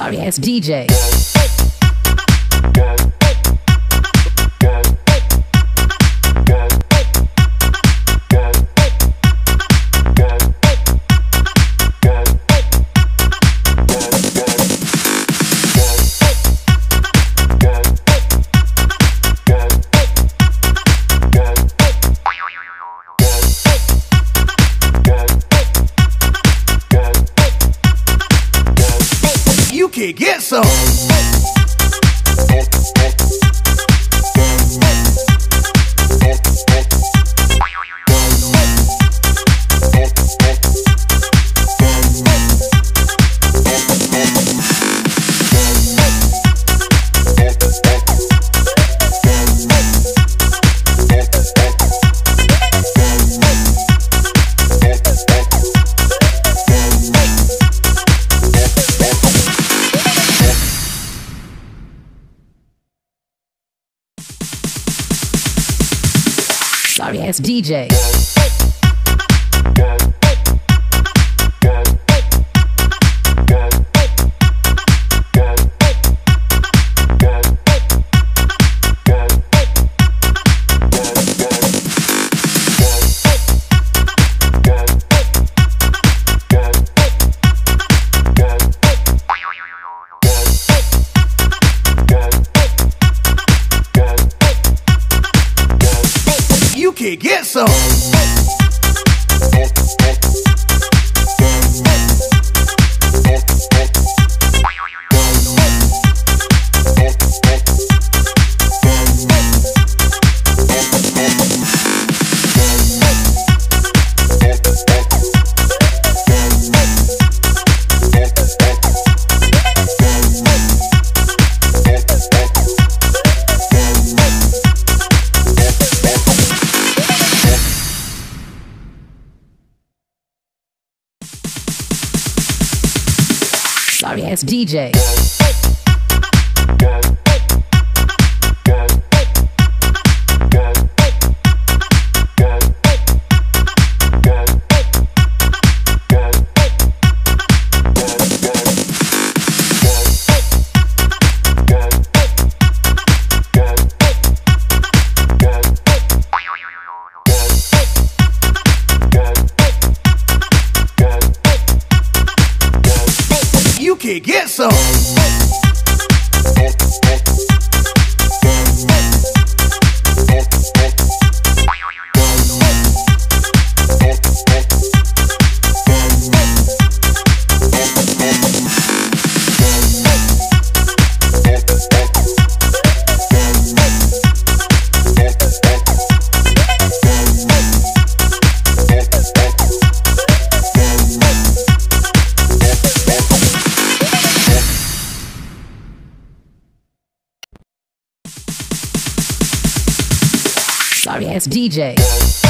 Sorry ass DJ. Get Sorry ass DJ. Can get some. Sorry ass DJ. Can get some. Sorry ass DJ.